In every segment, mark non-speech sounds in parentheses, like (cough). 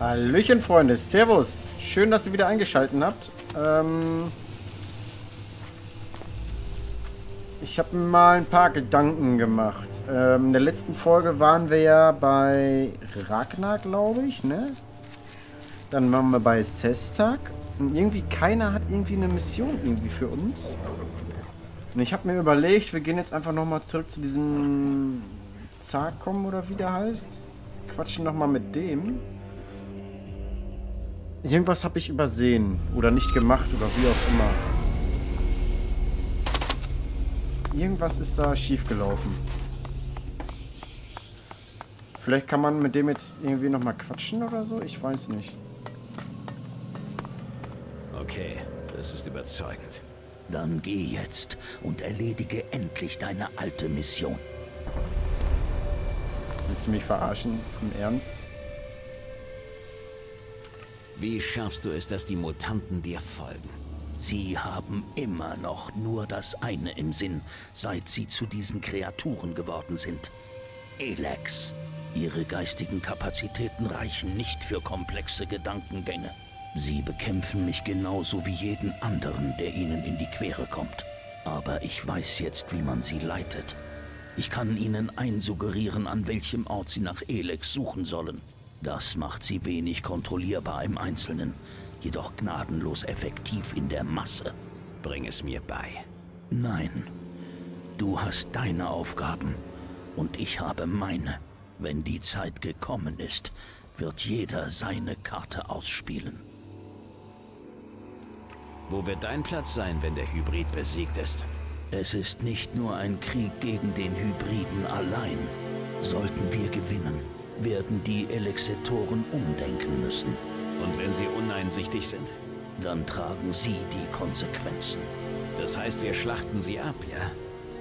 Hallöchen, Freunde. Servus. Schön, dass ihr wieder eingeschaltet habt. Ähm ich habe mir mal ein paar Gedanken gemacht. Ähm, in der letzten Folge waren wir ja bei Ragnar, glaube ich, ne? Dann waren wir bei Sestak. Und irgendwie keiner hat irgendwie eine Mission irgendwie für uns. Und ich habe mir überlegt, wir gehen jetzt einfach nochmal zurück zu diesem Zarkom oder wie der heißt. Quatschen nochmal mit dem. Irgendwas habe ich übersehen oder nicht gemacht oder wie auch immer. Irgendwas ist da schiefgelaufen. Vielleicht kann man mit dem jetzt irgendwie nochmal quatschen oder so? Ich weiß nicht. Okay, das ist überzeugend. Dann geh jetzt und erledige endlich deine alte Mission. Willst du mich verarschen? Im Ernst? Wie schaffst du es, dass die Mutanten dir folgen? Sie haben immer noch nur das eine im Sinn, seit sie zu diesen Kreaturen geworden sind. Elex. Ihre geistigen Kapazitäten reichen nicht für komplexe Gedankengänge. Sie bekämpfen mich genauso wie jeden anderen, der ihnen in die Quere kommt. Aber ich weiß jetzt, wie man sie leitet. Ich kann ihnen einsuggerieren, an welchem Ort sie nach Elex suchen sollen. Das macht sie wenig kontrollierbar im Einzelnen, jedoch gnadenlos effektiv in der Masse. Bring es mir bei. Nein, du hast deine Aufgaben und ich habe meine. Wenn die Zeit gekommen ist, wird jeder seine Karte ausspielen. Wo wird dein Platz sein, wenn der Hybrid besiegt ist? Es ist nicht nur ein Krieg gegen den Hybriden allein. Sollten wir gewinnen, werden die Elexetoren umdenken müssen. Und wenn sie uneinsichtig sind? Dann tragen sie die Konsequenzen. Das heißt, wir schlachten sie ab, ja?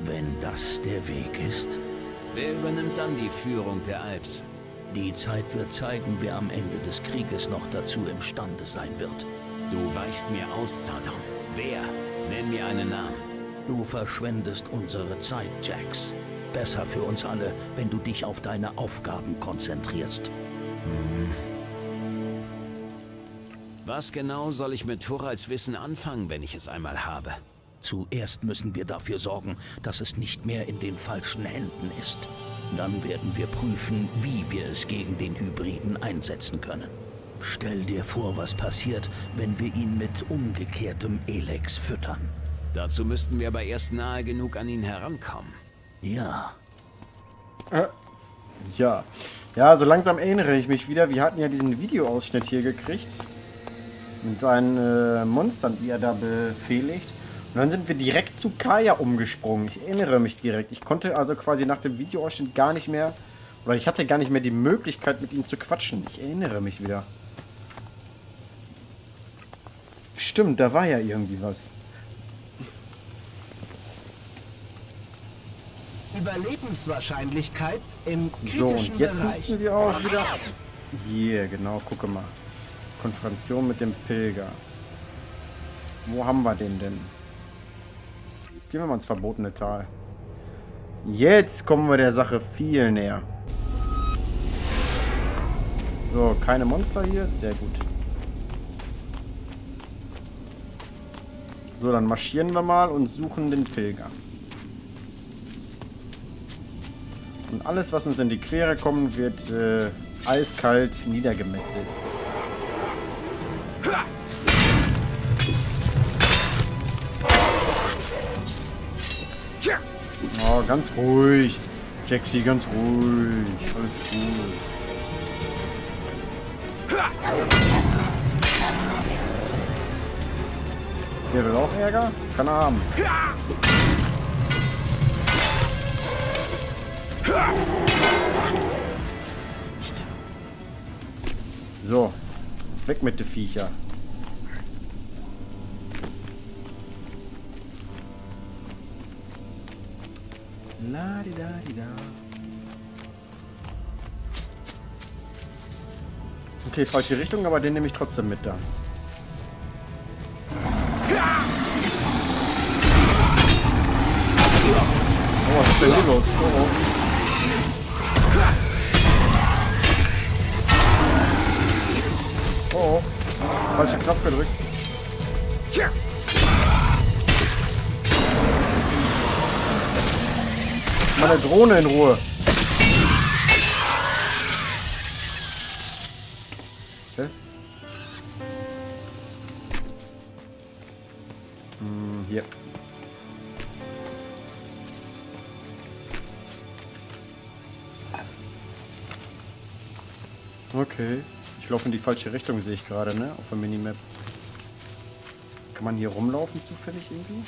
Wenn das der Weg ist. Wer übernimmt dann die Führung der Alps? Die Zeit wird zeigen, wer am Ende des Krieges noch dazu imstande sein wird. Du weichst mir aus, Zardon. Wer? Nenn mir einen Namen. Du verschwendest unsere Zeit, Jax. Besser für uns alle, wenn du dich auf deine Aufgaben konzentrierst. Hm. Was genau soll ich mit Thorals Wissen anfangen, wenn ich es einmal habe? Zuerst müssen wir dafür sorgen, dass es nicht mehr in den falschen Händen ist. Dann werden wir prüfen, wie wir es gegen den Hybriden einsetzen können. Stell dir vor, was passiert, wenn wir ihn mit umgekehrtem Elex füttern. Dazu müssten wir aber erst nahe genug an ihn herankommen. Ja. Äh, ja. Ja, so langsam erinnere ich mich wieder. Wir hatten ja diesen Videoausschnitt hier gekriegt. Mit seinen äh, Monstern, die er da befehligt. Und dann sind wir direkt zu Kaya umgesprungen. Ich erinnere mich direkt. Ich konnte also quasi nach dem Videoausschnitt gar nicht mehr... Oder ich hatte gar nicht mehr die Möglichkeit, mit ihm zu quatschen. Ich erinnere mich wieder. Stimmt, da war ja irgendwie was. Überlebenswahrscheinlichkeit im kritischen So, und jetzt Bereich. müssten wir auch wieder... Hier, genau, gucke mal. Konfrontation mit dem Pilger. Wo haben wir den denn? Gehen wir mal ins verbotene Tal. Jetzt kommen wir der Sache viel näher. So, keine Monster hier. Sehr gut. So, dann marschieren wir mal und suchen den Pilger. Und alles, was uns in die Quere kommt, wird äh, eiskalt niedergemetzelt. Oh, ganz ruhig. Jaxi, ganz ruhig. Alles gut. Der will auch Ärger? Kann er haben. So. Weg mit den Viecher. La di da di da. Okay, falsche Richtung, aber den nehme ich trotzdem mit da. Oh, was ist denn hier los? Oh, oh. Oh, falsche Knopf gedrückt. Meine Drohne in Ruhe. Hm, hier. Okay. Ich laufe in die falsche Richtung, sehe ich gerade, ne? Auf der Minimap. Kann man hier rumlaufen zufällig irgendwie?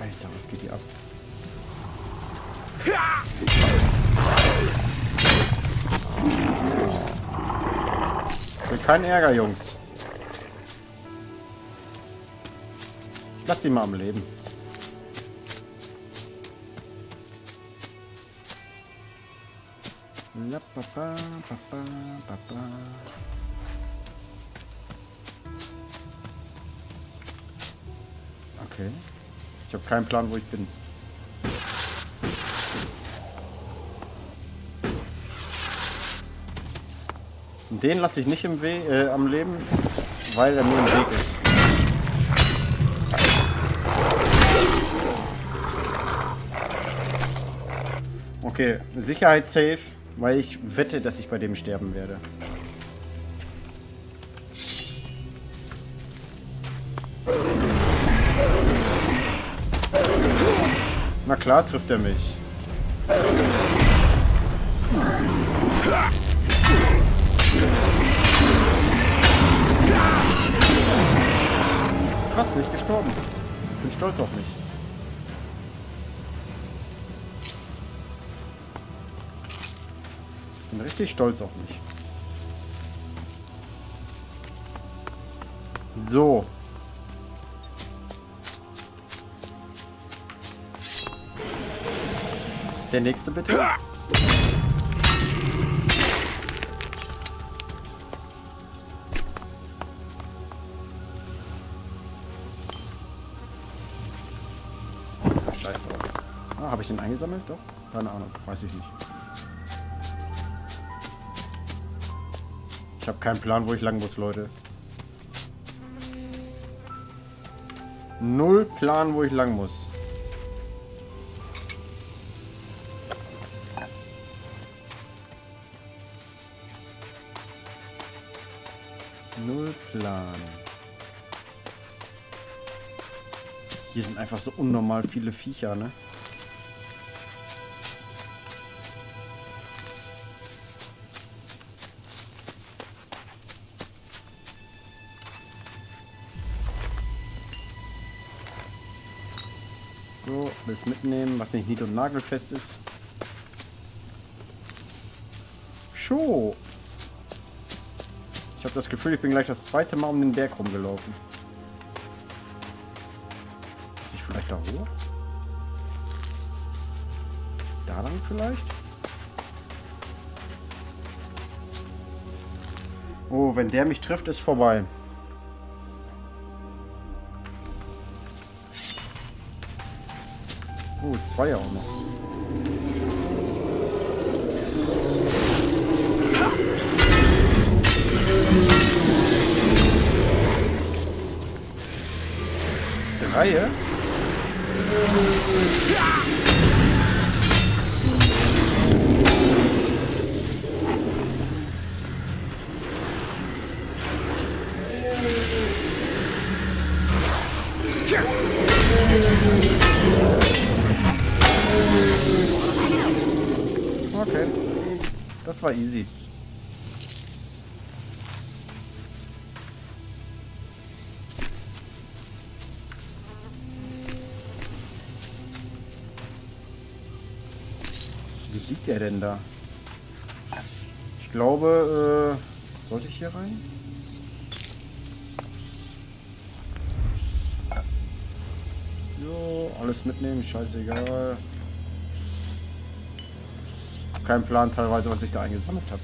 Alter, was geht hier ab? Will keinen Ärger, Jungs. Lass sie mal am Leben. La, ba, ba, ba. Okay. Ich habe keinen Plan, wo ich bin. Den lasse ich nicht im We äh, am Leben, weil er mir im Weg ist. Okay, Sicherheit safe, weil ich wette, dass ich bei dem sterben werde. Na klar trifft er mich. Krass, nicht gestorben. Ich bin stolz auf mich. Bin richtig stolz auf mich. So. Der nächste bitte. Scheiß drauf. Ah, habe ich den eingesammelt? Doch? Keine Ahnung. Weiß ich nicht. Ich habe keinen Plan, wo ich lang muss, Leute. Null Plan, wo ich lang muss. Null Plan. Hier sind einfach so unnormal viele Viecher, ne? Mitnehmen, was nicht nied- und nagelfest ist. Scho. Ich habe das Gefühl, ich bin gleich das zweite Mal um den Berg rumgelaufen. Muss ich vielleicht da hoch? Da lang vielleicht? Oh, wenn der mich trifft, ist vorbei. Oh, zwei auch noch. Reihe? Easy. Wie liegt der denn da? Ich glaube, äh, sollte ich hier rein? Jo, alles mitnehmen, scheißegal habe keinen Plan teilweise, was ich da eingesammelt habe.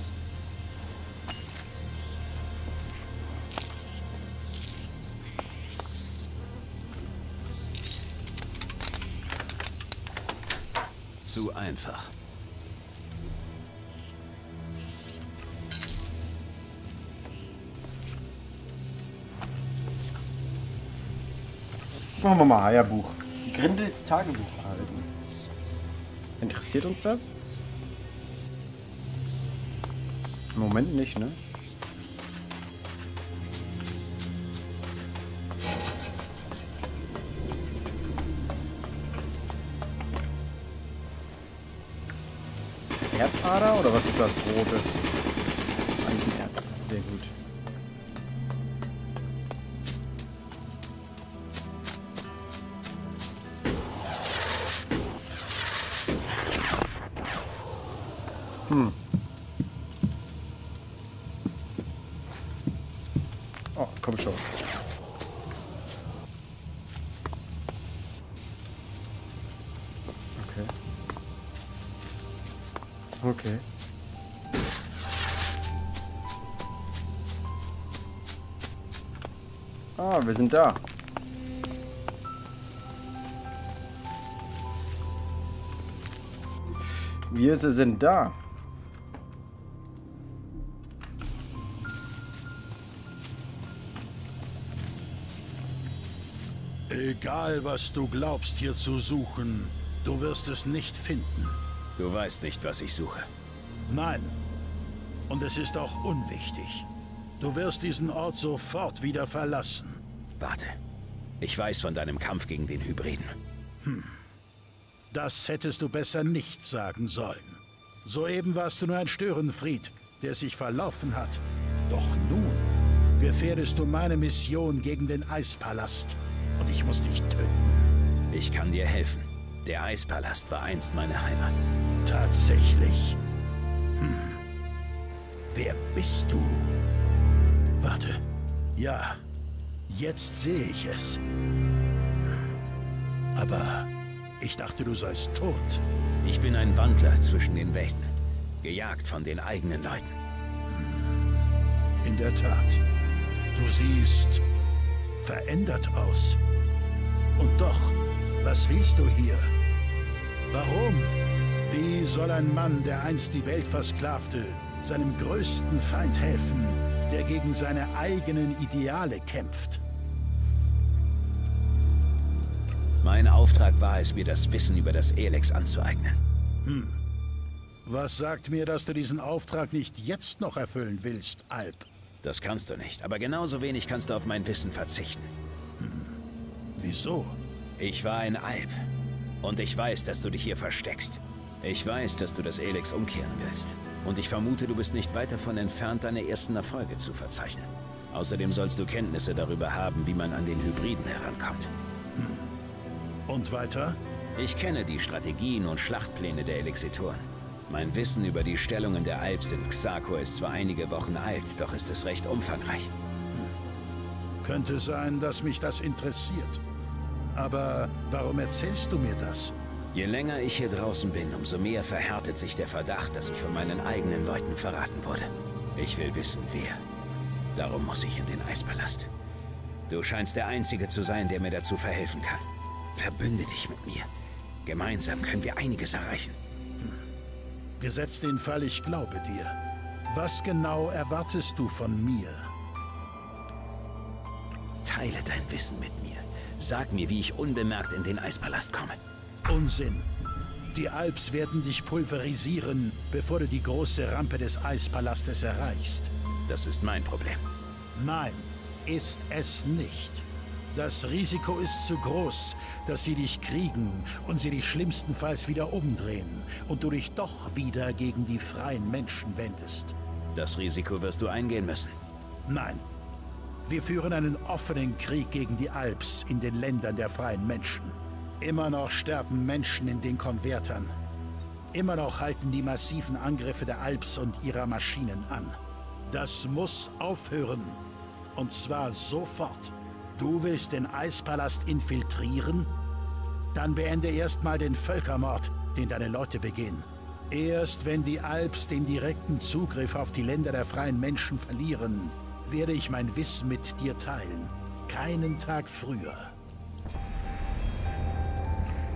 Zu einfach. Machen wir mal Eierbuch. Grindels Tagebuch erhalten. Interessiert uns das? Im Moment nicht, ne? Herzader oder was ist das rote? Eisenerz. Sehr gut. Hm. Komm schon. Okay. Okay. Ah, wir sind da. Wir sind da. Egal, was du glaubst hier zu suchen, du wirst es nicht finden. Du weißt nicht, was ich suche. Nein. Und es ist auch unwichtig. Du wirst diesen Ort sofort wieder verlassen. Warte. Ich weiß von deinem Kampf gegen den Hybriden. Das hättest du besser nicht sagen sollen. Soeben warst du nur ein Störenfried, der sich verlaufen hat. Doch nun gefährdest du meine Mission gegen den Eispalast. Und ich muss dich töten. Ich kann dir helfen. Der Eispalast war einst meine Heimat. Tatsächlich. Hm. Wer bist du? Warte. Ja, jetzt sehe ich es. Hm. Aber ich dachte, du seist tot. Ich bin ein Wandler zwischen den Welten. Gejagt von den eigenen Leuten. In der Tat. Du siehst verändert aus. Und doch, was willst du hier? Warum? Wie soll ein Mann, der einst die Welt versklavte, seinem größten Feind helfen, der gegen seine eigenen Ideale kämpft? Mein Auftrag war es, mir das Wissen über das Elex anzueignen. Was sagt mir, dass du diesen Auftrag nicht jetzt noch erfüllen willst, Alp? Das kannst du nicht, aber genauso wenig kannst du auf mein Wissen verzichten. Wieso? Ich war ein Alp. Und ich weiß, dass du dich hier versteckst. Ich weiß, dass du das Elex umkehren willst. Und ich vermute, du bist nicht weit davon entfernt, deine ersten Erfolge zu verzeichnen. Außerdem sollst du Kenntnisse darüber haben, wie man an den Hybriden herankommt. Und weiter? Ich kenne die Strategien und Schlachtpläne der Elixitoren. Mein Wissen über die Stellungen der Alps in Xako ist zwar einige Wochen alt, doch ist es recht umfangreich. Könnte sein, dass mich das interessiert. Aber warum erzählst du mir das? Je länger ich hier draußen bin, umso mehr verhärtet sich der Verdacht, dass ich von meinen eigenen Leuten verraten wurde. Ich will wissen, wer. Darum muss ich in den Eispalast. Du scheinst der Einzige zu sein, der mir dazu verhelfen kann. Verbünde dich mit mir. Gemeinsam können wir einiges erreichen. Gesetzt den Fall, ich glaube dir. Was genau erwartest du von mir? Teile dein Wissen mit mir. Sag mir, wie ich unbemerkt in den Eispalast komme. Unsinn. Die Alps werden dich pulverisieren, bevor du die große Rampe des Eispalastes erreichst. Das ist mein Problem. Nein, ist es nicht. Das Risiko ist zu groß, dass sie dich kriegen und sie dich schlimmstenfalls wieder umdrehen und du dich doch wieder gegen die freien Menschen wendest. Das Risiko wirst du eingehen müssen. Nein. Wir führen einen offenen Krieg gegen die Alps in den Ländern der freien Menschen. Immer noch sterben Menschen in den Konvertern. Immer noch halten die massiven Angriffe der Alps und ihrer Maschinen an. Das muss aufhören. Und zwar sofort. Du willst den Eispalast infiltrieren? Dann beende erstmal den Völkermord, den deine Leute begehen. Erst wenn die Alps den direkten Zugriff auf die Länder der freien Menschen verlieren, werde ich mein Wissen mit dir teilen. Keinen Tag früher.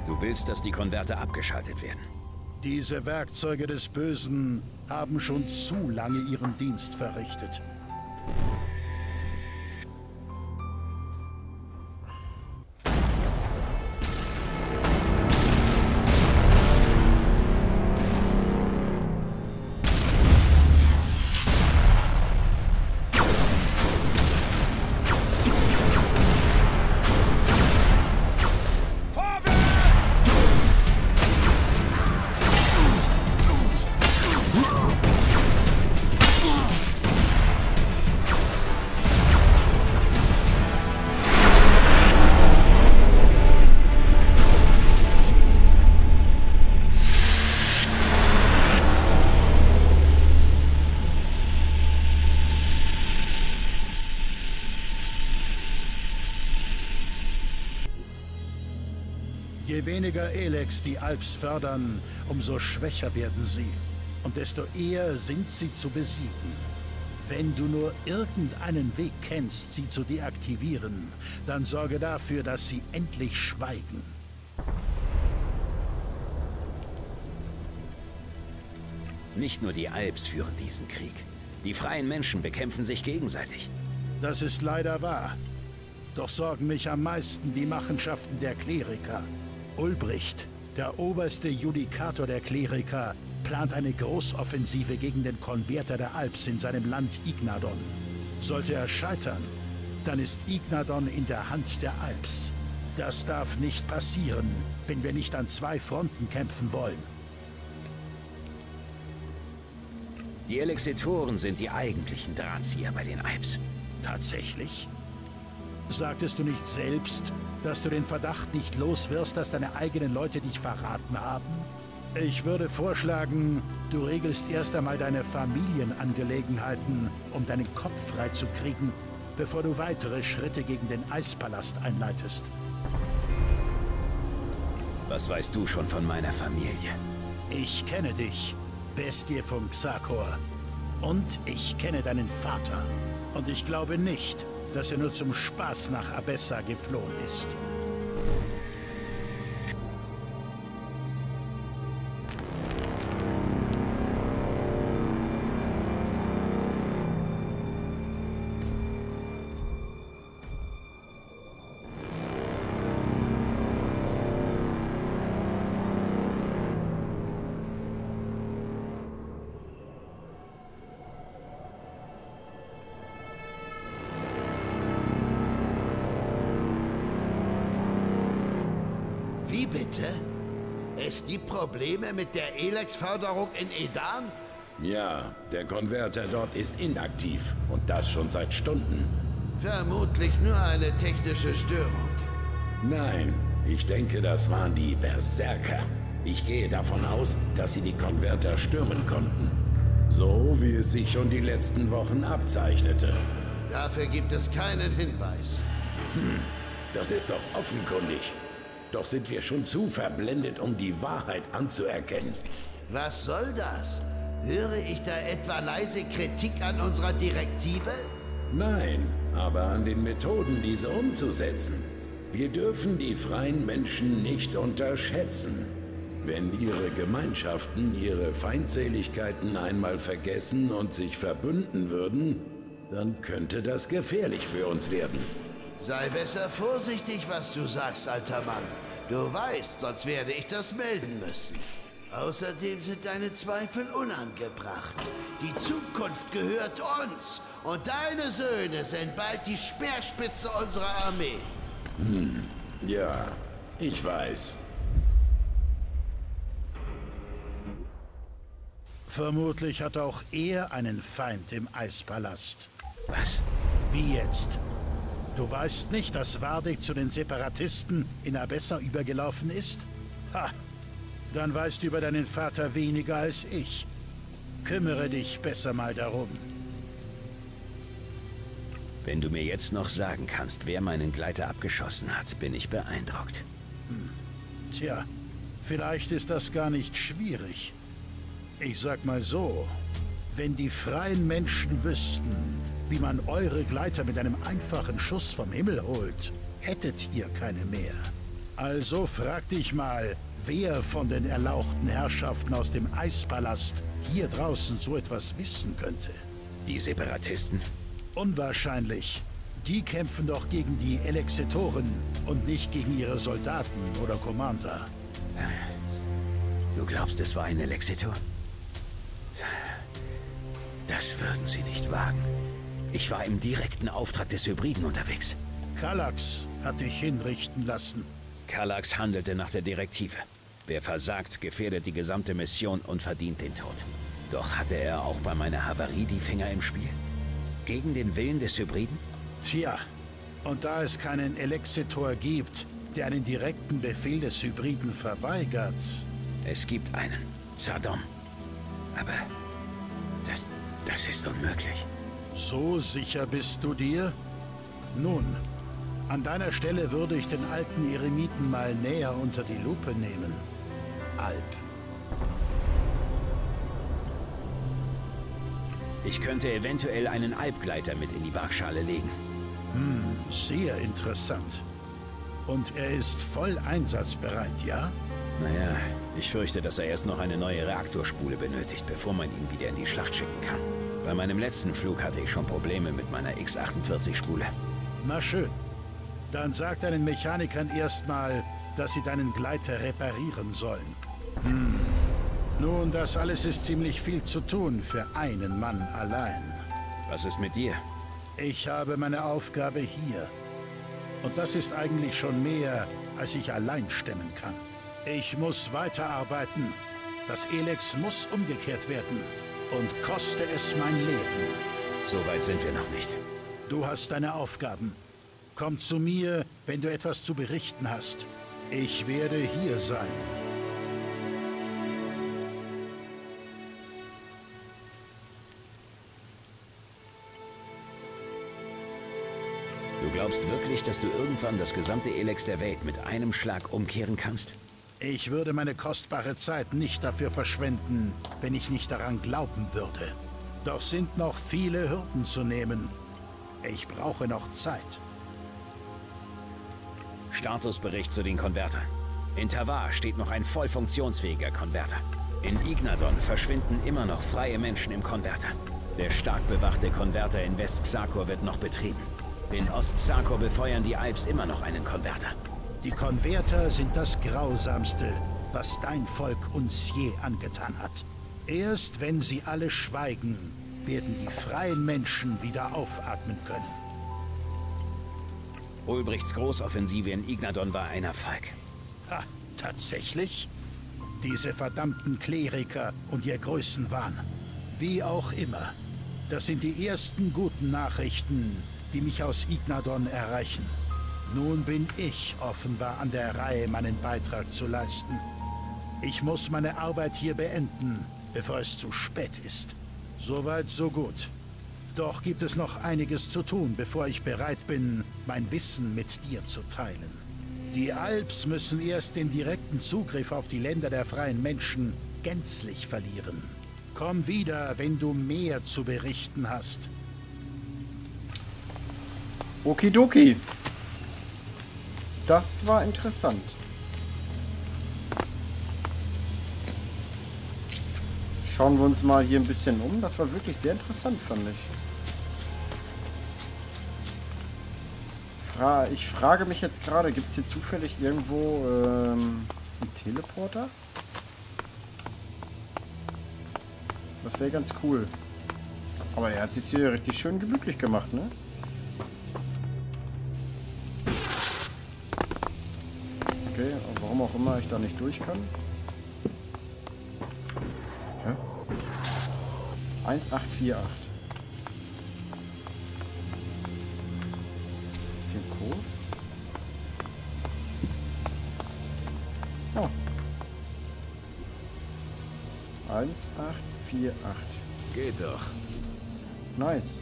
Du willst, dass die Konverter abgeschaltet werden. Diese Werkzeuge des Bösen haben schon zu lange ihren Dienst verrichtet. Weniger Elex die Alps fördern, umso schwächer werden sie. Und desto eher sind sie zu besiegen. Wenn du nur irgendeinen Weg kennst, sie zu deaktivieren, dann sorge dafür, dass sie endlich schweigen. Nicht nur die Alps führen diesen Krieg. Die freien Menschen bekämpfen sich gegenseitig. Das ist leider wahr. Doch sorgen mich am meisten die Machenschaften der Kleriker. Ulbricht, der oberste Judikator der Kleriker, plant eine Großoffensive gegen den Konverter der Alps in seinem Land Ignadon. Sollte er scheitern, dann ist Ignadon in der Hand der Alps. Das darf nicht passieren, wenn wir nicht an zwei Fronten kämpfen wollen. Die Elexitoren sind die eigentlichen Drahtzieher bei den Alps. Tatsächlich? Sagtest du nicht selbst, dass du den Verdacht nicht los wirst, dass deine eigenen Leute dich verraten haben? Ich würde vorschlagen, du regelst erst einmal deine Familienangelegenheiten, um deinen Kopf freizukriegen, bevor du weitere Schritte gegen den Eispalast einleitest. Was weißt du schon von meiner Familie? Ich kenne dich, Bestie vom Xakor. Und ich kenne deinen Vater. Und ich glaube nicht, dass er nur zum Spaß nach Abessa geflohen ist. Probleme mit der Elex-Förderung in Edan? Ja, der Konverter dort ist inaktiv und das schon seit Stunden. Vermutlich nur eine technische Störung. Nein, ich denke, das waren die Berserker. Ich gehe davon aus, dass sie die Konverter stürmen konnten. So wie es sich schon die letzten Wochen abzeichnete. Dafür gibt es keinen Hinweis. Das ist doch offenkundig. Doch sind wir schon zu verblendet, um die Wahrheit anzuerkennen. Was soll das? Höre ich da etwa leise Kritik an unserer Direktive? Nein, aber an den Methoden, diese umzusetzen. Wir dürfen die freien Menschen nicht unterschätzen. Wenn ihre Gemeinschaften ihre Feindseligkeiten einmal vergessen und sich verbünden würden, dann könnte das gefährlich für uns werden. Sei besser vorsichtig, was du sagst, alter Mann. Du weißt, sonst werde ich das melden müssen. Außerdem sind deine Zweifel unangebracht. Die Zukunft gehört uns. Und deine Söhne sind bald die Speerspitze unserer Armee. Ja, ich weiß. Vermutlich hat auch er einen Feind im Eispalast. Was? Wie jetzt? Du weißt nicht, dass Wardig zu den Separatisten in Abessa übergelaufen ist? Ha! Dann weißt du über deinen Vater weniger als ich. Kümmere dich besser mal darum. Wenn du mir jetzt noch sagen kannst, wer meinen Gleiter abgeschossen hat, bin ich beeindruckt. Tja, vielleicht ist das gar nicht schwierig. Ich sag mal so, wenn die freien Menschen wüssten, wie man eure Gleiter mit einem einfachen Schuss vom Himmel holt, hättet ihr keine mehr. Also frag dich mal, wer von den erlauchten Herrschaften aus dem Eispalast hier draußen so etwas wissen könnte. Die Separatisten? Unwahrscheinlich. Die kämpfen doch gegen die Elexitoren und nicht gegen ihre Soldaten oder Commander. Du glaubst, es war ein Elexitor? Das würden sie nicht wagen. Ich war im direkten Auftrag des Hybriden unterwegs. Kallax hat dich hinrichten lassen. Kallax handelte nach der Direktive. Wer versagt, gefährdet die gesamte Mission und verdient den Tod. Doch hatte er auch bei meiner Havarie die Finger im Spiel? Gegen den Willen des Hybriden? Tja, und da es keinen Elexitor gibt, der einen direkten Befehl des Hybriden verweigert... Es gibt einen. Saddam. Aber das, das ist unmöglich. So sicher bist du dir? Nun, an deiner Stelle würde ich den alten Eremiten mal näher unter die Lupe nehmen. Alp. Ich könnte eventuell einen Alpgleiter mit in die Waagschale legen. Hm, sehr interessant. Und er ist voll einsatzbereit, ja? Naja, ich fürchte, dass er erst noch eine neue Reaktorspule benötigt, bevor man ihn wieder in die Schlacht schicken kann. Bei meinem letzten Flug hatte ich schon Probleme mit meiner X-48-Spule. Na schön. Dann sag deinen Mechanikern erstmal, dass sie deinen Gleiter reparieren sollen. Hm. Nun, das alles ist ziemlich viel zu tun für einen Mann allein. Was ist mit dir? Ich habe meine Aufgabe hier. Und das ist eigentlich schon mehr, als ich allein stemmen kann. Ich muss weiterarbeiten. Das Elex muss umgekehrt werden. Und koste es mein Leben. So weit sind wir noch nicht. Du hast deine Aufgaben. Komm zu mir, wenn du etwas zu berichten hast. Ich werde hier sein. Du glaubst wirklich, dass du irgendwann das gesamte Elex der Welt mit einem Schlag umkehren kannst? Ich würde meine kostbare Zeit nicht dafür verschwenden, wenn ich nicht daran glauben würde. Doch sind noch viele Hürden zu nehmen. Ich brauche noch Zeit. Statusbericht zu den Konvertern. In Tavar steht noch ein voll funktionsfähiger Konverter. In Ignadon verschwinden immer noch freie Menschen im Konverter. Der stark bewachte Konverter in West-Xakor wird noch betrieben. In Ost-Xakor befeuern die Alps immer noch einen Konverter. Die Konverter sind das Grausamste, was dein Volk uns je angetan hat. Erst wenn sie alle schweigen, werden die freien Menschen wieder aufatmen können. Ulbrichts Großoffensive in Ignadon war ein Erfolg. Ha, tatsächlich? Diese verdammten Kleriker und ihr Größenwahn. Wie auch immer. Das sind die ersten guten Nachrichten, die mich aus Ignadon erreichen. Nun bin ich offenbar an der Reihe, meinen Beitrag zu leisten. Ich muss meine Arbeit hier beenden, bevor es zu spät ist. Soweit, so gut. Doch gibt es noch einiges zu tun, bevor ich bereit bin, mein Wissen mit dir zu teilen. Die Alps müssen erst den direkten Zugriff auf die Länder der freien Menschen gänzlich verlieren. Komm wieder, wenn du mehr zu berichten hast. Okidoki. Das war interessant. Schauen wir uns mal hier ein bisschen um. Das war wirklich sehr interessant, fand ich. Fra ich frage mich jetzt gerade, gibt es hier zufällig irgendwo ähm, einen Teleporter? Das wäre ganz cool. Aber er hat sich hier richtig schön gemütlich gemacht, ne? Okay, warum auch immer ich da nicht durch kann. Hä? 1848. Ist hier ein Code? Oh. 1848. Geht doch. Nice.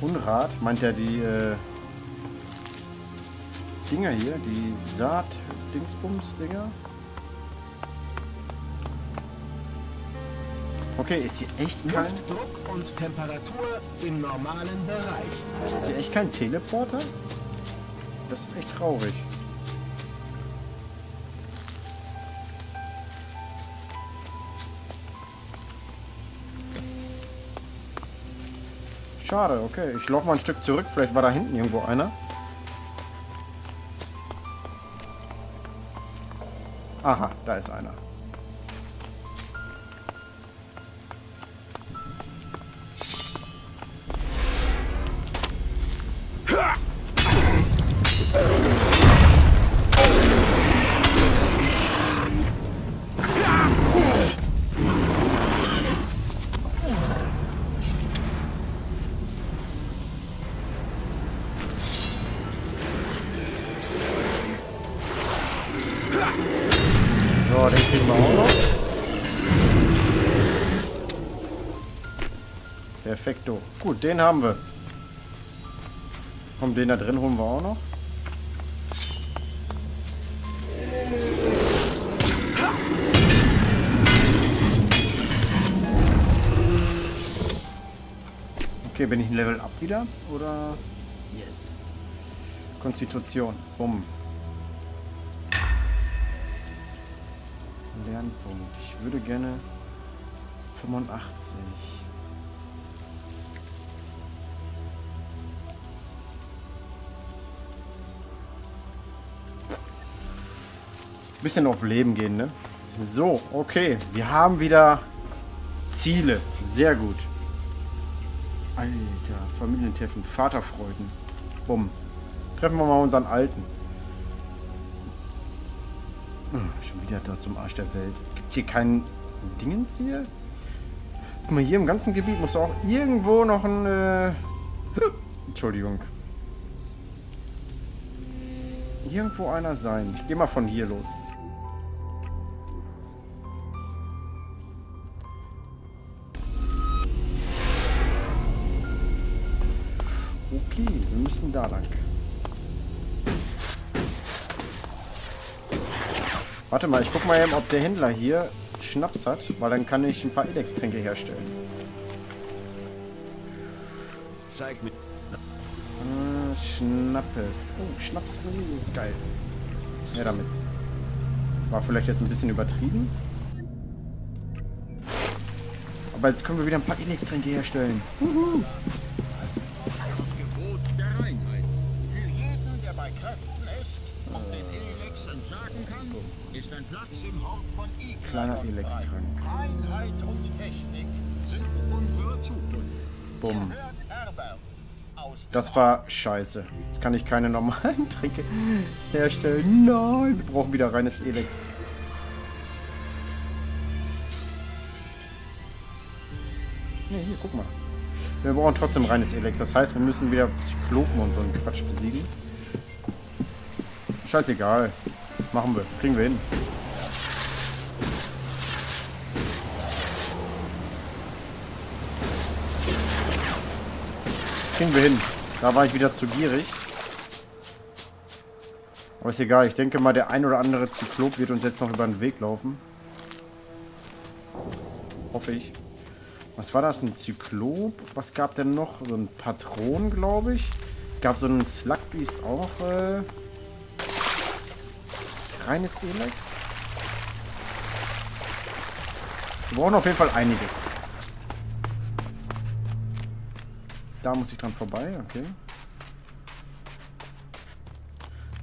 Unrat? Meint er die, äh, Dinger hier, die Saat-Dingsbums-Dinger. Okay, ist hier echt kein... Luftdruck und Temperatur im normalen Bereich. Ist hier echt kein Teleporter? Das ist echt traurig. Schade, okay. Ich laufe mal ein Stück zurück. Vielleicht war da hinten irgendwo einer. Aha, da ist einer. So, den kriegen wir auch noch. Perfekto. Gut, den haben wir. Komm, den da drin holen wir auch noch. Okay, bin ich ein Level up wieder? Oder? Yes. Konstitution. Bumm. Lernpunkt. Ich würde gerne 85. Bisschen auf Leben gehen, ne? So, okay. Wir haben wieder Ziele. Sehr gut. Alter, Familientreffen, Vaterfreuden. Bumm. Treffen wir mal unseren Alten. Hm, schon wieder da zum Arsch der Welt. Gibt es hier keinen Dingens hier? Guck mal, hier im ganzen Gebiet muss auch irgendwo noch ein... Äh Entschuldigung. Irgendwo einer sein. Ich geh mal von hier los. Okay, wir müssen da lang. Warte mal, ich guck mal eben, ob der Händler hier Schnaps hat, weil dann kann ich ein paar Elex-Tränke herstellen. Zeig mir. Äh, Schnappes. Oh, Schnaps. Oh, geil. Ja, damit. War vielleicht jetzt ein bisschen übertrieben. Aber jetzt können wir wieder ein paar Elex-Tränke herstellen. Uhu. Ist ein Platz im Hort von Ikra. Kleiner Elex-Trank. Einheit und Technik sind unsere Zukunft. Bumm. Das war scheiße. Jetzt kann ich keine normalen (laughs) Tränke herstellen. Nein, wir brauchen wieder reines Elex. Nee, hier, guck mal. Wir brauchen trotzdem reines Elex. Das heißt, wir müssen wieder Zyklopen und so einen Quatsch besiegen. Scheißegal. Machen wir. Kriegen wir hin. Kriegen wir hin. Da war ich wieder zu gierig. Aber ist egal. Ich denke mal, der ein oder andere Zyklop wird uns jetzt noch über den Weg laufen. Hoffe ich. Was war das? Ein Zyklop? Was gab denn noch? So ein Patron, glaube ich. Gab so einen Slugbeast auch. Äh, reines Elex. Wir brauchen auf jeden Fall einiges. Da muss ich dran vorbei, okay.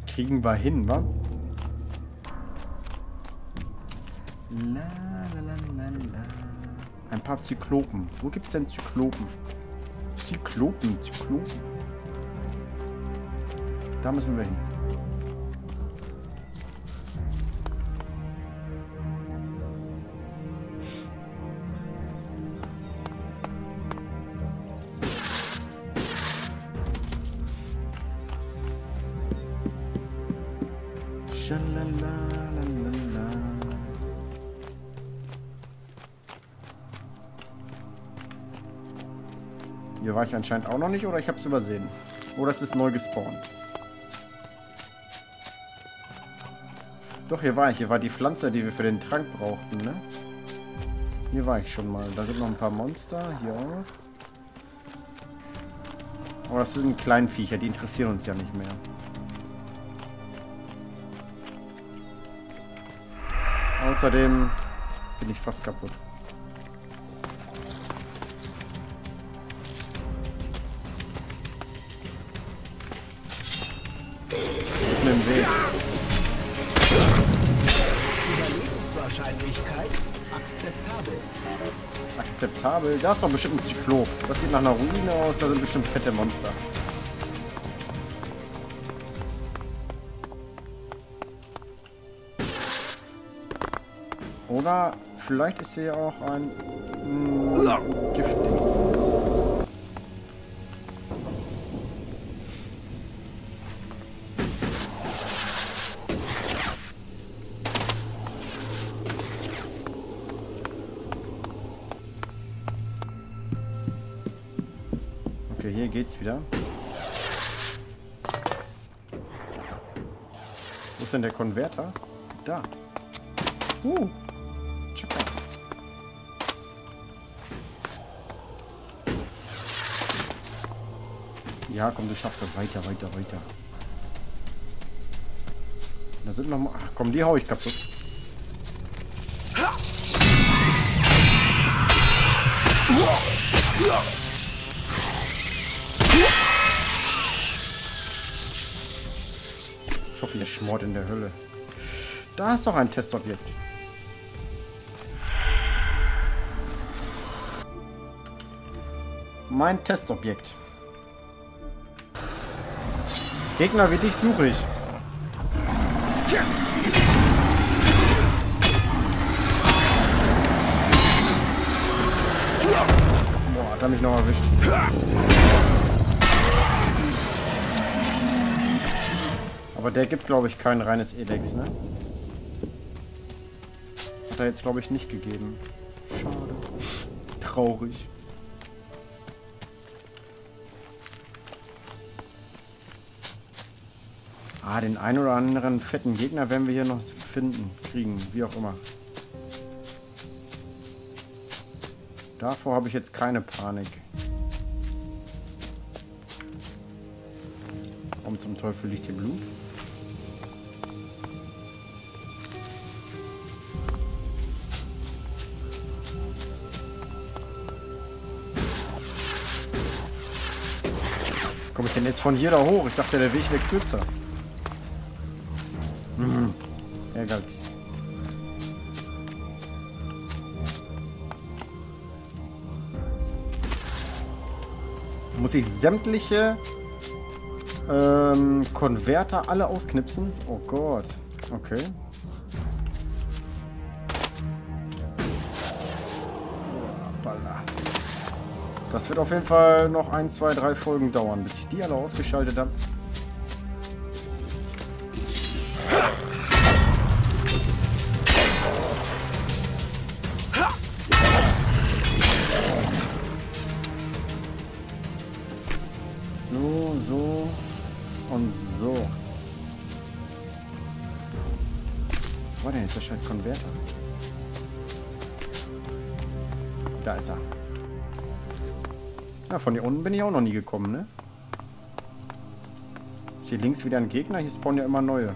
Kriegen wir hin, wa? Ein paar Zyklopen. Wo gibt's denn Zyklopen? Zyklopen, Zyklopen. Da müssen wir hin. Anscheinend auch noch nicht oder ich habe es übersehen. Oder es ist neu gespawnt. Doch, hier war ich. Hier war die Pflanze, die wir für den Trank brauchten, ne? Hier war ich schon mal. Da sind noch ein paar Monster. Hier auch. Aber das sind Kleinviecher, die interessieren uns ja nicht mehr. Außerdem bin ich fast kaputt. Weg? Überlebenswahrscheinlichkeit akzeptabel. Akzeptabel. Da ist doch bestimmt ein Zyklop. Das sieht nach einer Ruine aus. Da sind bestimmt fette Monster. Oder vielleicht ist hier auch ein mm, Giftdingsbums. Geht's wieder. Wo ist denn der Konverter? Da. Uh. Chaka. Ja, komm, du schaffst das. Weiter, weiter, weiter. Da sind noch mal... Ach, komm, die hau ich kaputt. Ich hoffe, ihr schmort in der Hölle. Da ist doch ein Testobjekt. Mein Testobjekt. Gegner wie dich suche ich. Boah, hat er mich noch erwischt. Aber der gibt, glaube ich, kein reines Elex, ne? Hat er jetzt, glaube ich, nicht gegeben. Schade. Traurig. Ah, den ein oder anderen fetten Gegner werden wir hier noch finden, kriegen, wie auch immer. Davor habe ich jetzt keine Panik. Warum zum Teufel liegt hier Blut? Denn jetzt von hier da hoch? Ich dachte, der Weg wäre kürzer. Hm. Ärgerlich. Muss ich sämtliche ähm, Konverter alle ausknipsen? Oh Gott. Okay. Das wird auf jeden Fall noch ein, zwei, drei Folgen dauern, bis ich die alle ausgeschaltet habe. So, so und so. Wo war denn jetzt scheiß Konverter? Da ist er. Ja, von hier unten bin ich auch noch nie gekommen, ne? Ist hier links wieder ein Gegner? Hier spawnen ja immer neue.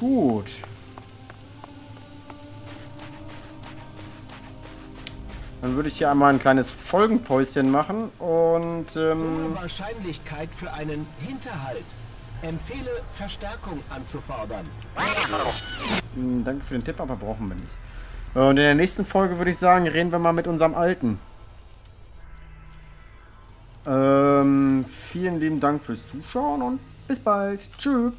Gut. Dann würde ich hier einmal ein kleines Folgenpäuschen machen und ähm, Hohe Wahrscheinlichkeit für einen Hinterhalt. Empfehle Verstärkung anzufordern. mh, danke für den Tipp, aber brauchen wir nicht. Und in der nächsten Folge würde ich sagen, reden wir mal mit unserem Alten. Ähm, vielen lieben Dank fürs Zuschauen und bis bald. Tschüss.